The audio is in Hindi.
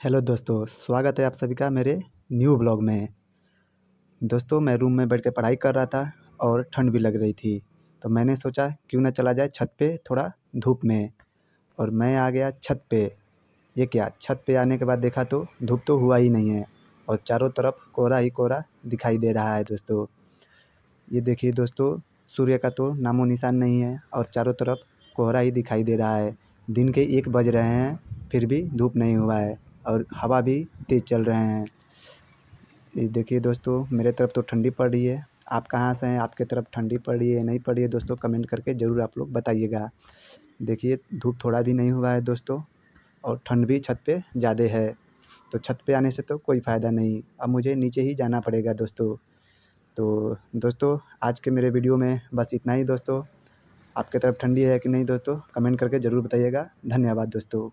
हेलो दोस्तों, स्वागत है आप सभी का मेरे न्यू ब्लॉग में। दोस्तों, मैं रूम में बैठ कर पढ़ाई कर रहा था और ठंड भी लग रही थी तो मैंने सोचा क्यों ना चला जाए छत पे थोड़ा धूप में। और मैं आ गया छत पे। ये क्या, छत पे आने के बाद देखा तो धूप तो हुआ ही नहीं है और चारों तरफ़ कोहरा ही कोहरा दिखाई दे रहा है दोस्तों। ये देखिए दोस्तों, सूर्य का तो नामो निशान नहीं है और चारों तरफ़ कोहरा ही दिखाई दे रहा है। दिन के एक बज रहे हैं, फिर भी धूप नहीं हुआ है। और हवा भी तेज़ चल रहे हैं। ये देखिए दोस्तों, मेरे तरफ़ तो ठंडी पड़ रही है। आप कहाँ से हैं? आपके तरफ़ ठंडी पड़ रही है, नहीं पड़ रही है? दोस्तों, कमेंट करके ज़रूर आप लोग बताइएगा। देखिए, धूप थोड़ा भी नहीं हुआ है दोस्तों, और ठंड भी छत पे ज़्यादा है तो छत पे आने से तो कोई फ़ायदा नहीं। अब मुझे नीचे ही जाना पड़ेगा दोस्तों। तो दोस्तों, आज के मेरे वीडियो में बस इतना ही दोस्तों। आपके तरफ़ ठंडी है कि नहीं दोस्तों? कमेंट करके ज़रूर बताइएगा। धन्यवाद दोस्तों।